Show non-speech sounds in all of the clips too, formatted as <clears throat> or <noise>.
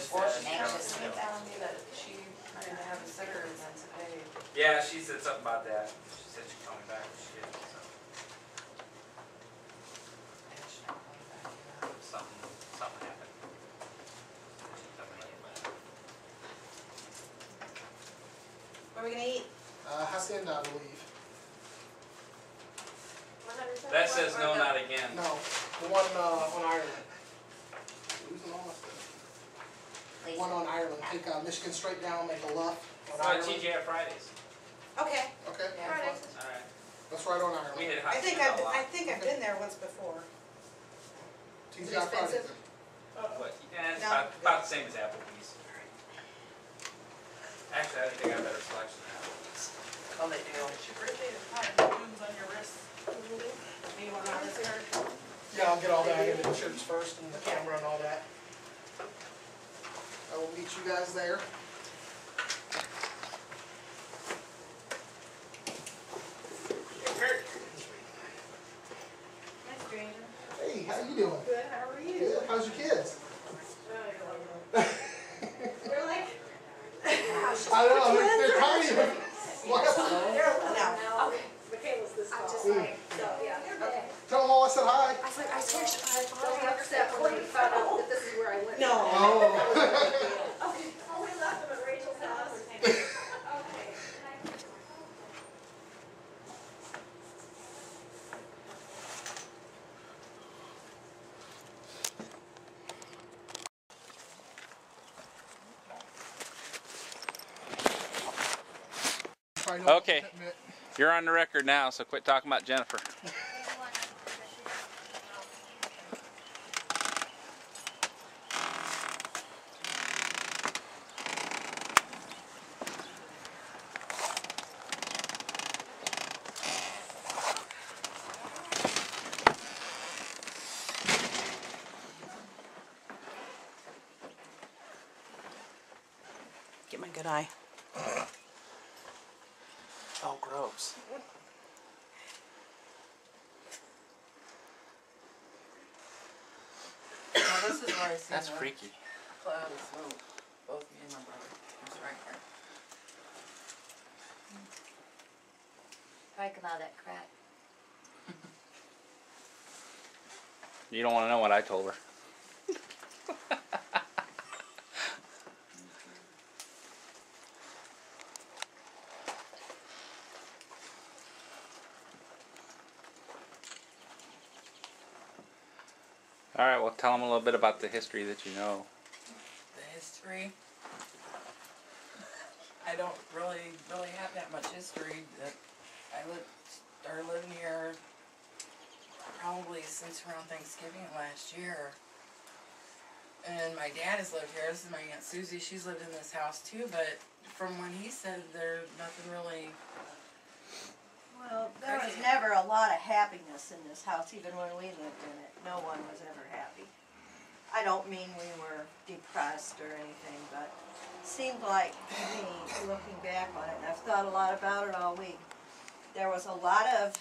Liz Or said, you know, anxious you know. about telling me that she didn't have a sitter and then today. Yeah, she said something about that. She said she'd call me back, but she didn't, so. Something, something happened. She told me late, but- What are we gonna eat? Uh, Hacienda, I believe. That says no, not again. No, the one, uh, on Ireland. Losing all my stuff. The one on Ireland, take, uh, Michigan straight down, make a left on uh, Ireland. TGI Fridays. Okay, Okay, Yeah. Fridays. Alright. that's right on We Ireland. hit I think I've, a lot. I think I've been there once before. TGI it expensive? Uh, Fridays. What, yeah, it's No. about, about the same as Applebee's. Actually, I think they got a better selection than Applebee's. Oh, they do. She appreciated fire balloons on your wrist. Do you want all this card? Yeah, I'll get all that, I'll the insurance first and the camera and all that. I will meet you guys there. Hey, how you doing? Good, how are you? Good, how's your kids? They're like. <laughs> I don't know, they're, they're tiny. <laughs> What? They're, no. Michaela's this I'm tall, just mm. so, like, yeah. okay. Tell them all I said hi. I was like, I swear she probably Don't thought be upset when you found out that this is where I went. No. Oh. Oh, <laughs> we left them at Rachel's house. Okay. Probably don't Okay. admit- You're on the record now, so quit talking about Jennifer. Get my good eye. Oh, gross. Well, this is where I see That's the freaky. cloud of smoke. Both me and my brother. It's right here. Probably come out of that crack. <laughs> You don't want to know what I told her. All right, well, tell them a little bit about the history that you know. The history. I don't really, really have that much history. That I lived, started living here probably since around Thanksgiving last year. And my dad has lived here. This is my aunt Susie. She's lived in this house too. But from when he said there's nothing really. Well, there was never a lot of happiness in this house, even when we lived in it. No one was ever happy. I don't mean we were depressed or anything, but it seemed like to me, looking back on it, and I've thought a lot about it all week, there was a lot of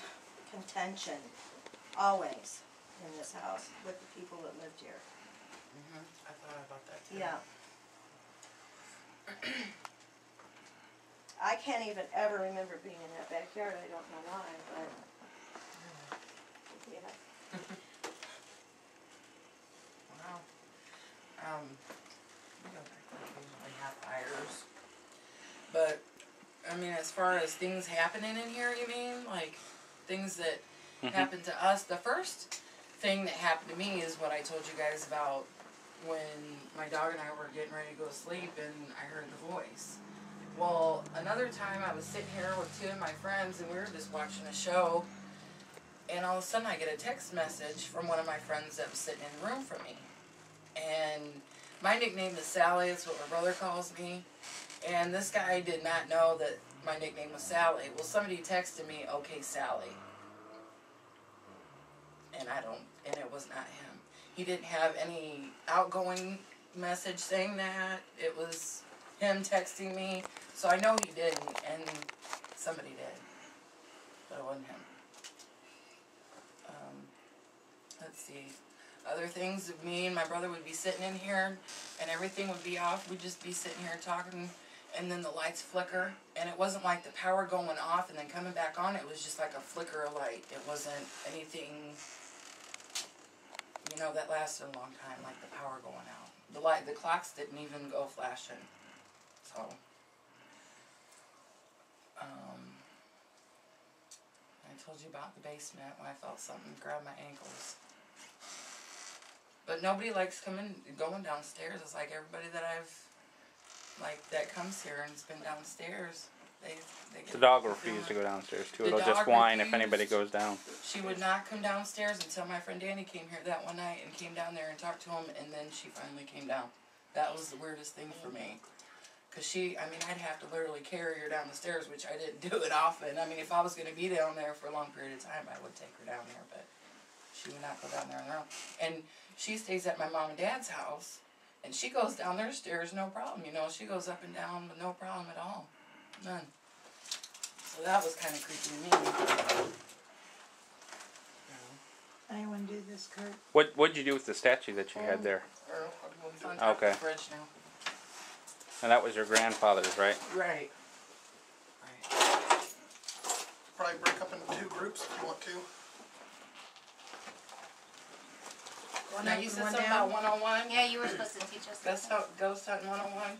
contention, always, in this house with the people that lived here. Mm-hmm. I thought about that too. Yeah. <clears throat> I can't even ever remember being in that backyard, I don't know why, but, yeah. Wow. Um, we don't occasionally have fires. But, I mean, as far as things happening in here, you mean? Like, things that happened to us? The first thing that happened to me is what I told you guys about when my dog and I were getting ready to go to sleep and I heard the voice. Well, another time I was sitting here with two of my friends and we were just watching a show and all of a sudden I get a text message from one of my friends that was sitting in the room from me. And my nickname is Sally, it's what my brother calls me. And this guy did not know that my nickname was Sally. Well, somebody texted me, okay, Sally. And I don't, and it was not him. He didn't have any outgoing message saying that. It was him texting me. So I know he didn't, and somebody did. But it wasn't him. Um, let's see. other things, me and my brother would be sitting in here and everything would be off, we'd just be sitting here talking and then the lights flicker and it wasn't like the power going off and then coming back on, it was just like a flicker of light. It wasn't anything, you know, that lasted a long time, like the power going out. The light, the clocks didn't even go flashing, so. Um, I told you about the basement when I felt something grab my ankles. But nobody likes coming, going downstairs. It's like everybody that I've, like, that comes here and has been downstairs, they, they get. The dog will a refuse to go downstairs too. The It'll just whine if anybody goes down. She would not come downstairs until my friend Danny came here that one night and came down there and talked to him, and then she finally came down. That was the weirdest thing for me. Cause she, I mean, I'd have to literally carry her down the stairs, which I didn't <laughs> do it often. I mean, if I was gonna be down there for a long period of time, I would take her down there, but she would not go down there on her own. And she stays at my mom and dad's house, and she goes down their stairs, no problem, you know, she goes up and down with no problem at all, none. So that was kinda creepy to me. Anyone do this, Kurt? What What'd you do with the statue that you had um, there? Or, it's on top Okay. The fridge now. And that was your grandfather's, right? Right. Right. Probably break up into two groups if you want to. One Now you said one something down? about one on one? Yeah, you were supposed to teach us. Ghost hunt, ghost hunting one on one?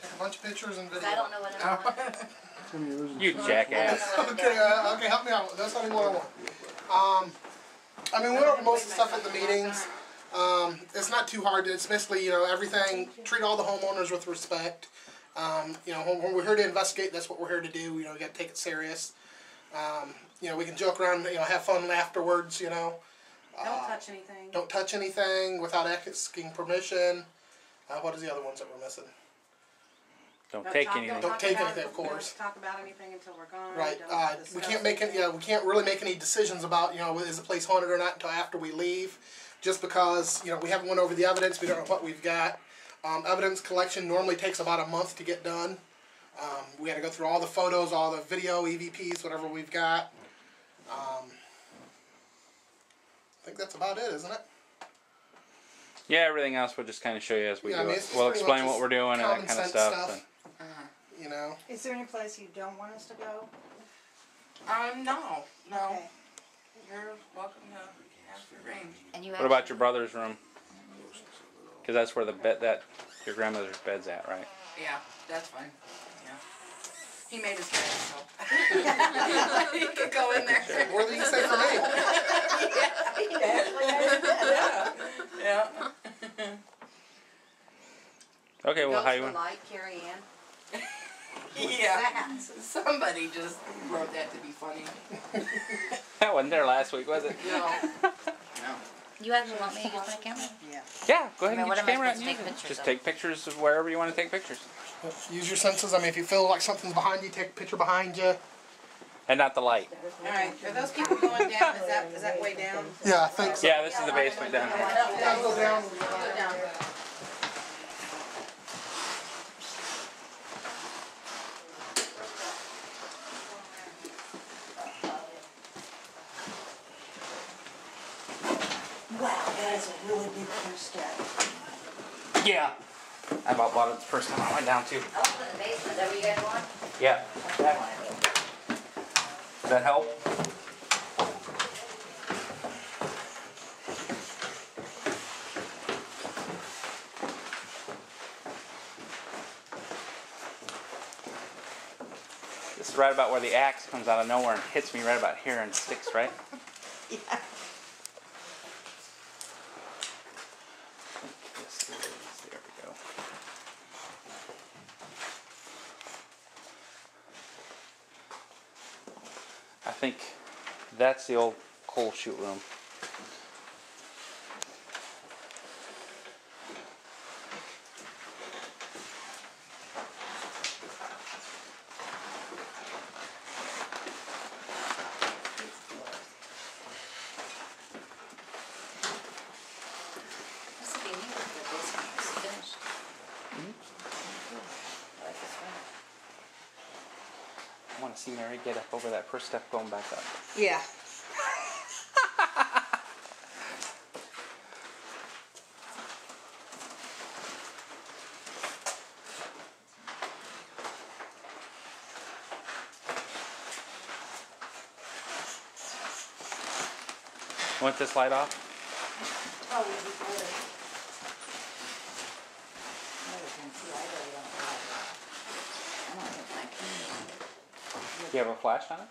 Take a bunch of pictures and video. I don't know what I'm. You <laughs> jackass. okay, uh, okay, help me out. That's not even what I want. Um, I mean, we went over most of the stuff at the meetings. Um, it's not too hard. It's basically, you know, everything. Treat all the homeowners with respect. Um, you know, when, when we're here to investigate, that's what we're here to do. You know, we got to take it serious. Um, you know, we can joke around, you know, have fun afterwards. You know, Don't touch anything. don't touch anything without asking permission. Uh, what is the other ones that we're missing? Don't Don't take talk- anything. Don't talk take anything, of course. Don't talk about anything until we're gone. Right. Uh, we can't make it. anything. Yeah, we can't really make any decisions about you know is the place haunted or not until after we leave, just because you know we haven't went over the evidence. We don't know what we've got. Um, evidence collection normally takes about a month to get done. Um, we had to go through all the photos, all the video, EVPs, whatever we've got. Um, I think that's about it, isn't it? Yeah, everything else we'll just kind of show you as we Yeah, I mean, it. We'll explain what we're doing and that kind of stuff. stuff. and- You know. Is there any place you don't want us to go? Um, no, no. Okay. You're welcome to have. And you What about your brother's room? Because that's where the bed that your grandmother's bed's at, right? Yeah, that's fine. Yeah. He made his bed, so. <laughs> he could go in there. More than you say for me. <laughs> yeah. Yeah. Okay, well, how you Go want? light, Carrie Ann. <laughs> Yeah. Somebody just wrote that to be funny. That wasn't there last week, was it? <laughs> No. You actually want me to use my camera? Yeah. Yeah, go ahead I mean, and what get your camera out and use it. Just of? take pictures of wherever you want to take pictures. Use your senses. I mean, if you feel like something's behind you, take a picture behind you. And not the light. Alright, are those people going down? Is that, is that way down? Yeah, I think so. Yeah, this is the basement down here. Go down. Go down. Wow, that is a really big first step. Yeah. I about bought it the first time I went down too. I was in the basement, is that where you guys want? Yeah. Does that help? This is right about where the axe comes out of nowhere and hits me right about here and sticks, right? <laughs> Yeah. This is, there we go. I think that's the old coal chute room. see Mary get up over that first step going back up. Yeah. Want this light off? Do you have a flash on it?